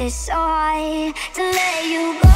Is it so hard to let you go?